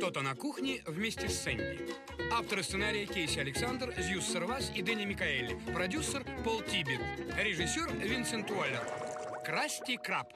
Кто-то на кухне вместе с Сэнди. Авторы сценария Кейси Александр, Зьюс Сервас и Дэнни Микаэли. Продюсер Пол Тибет. Режиссер Винсент Уоллер. Красти Краб.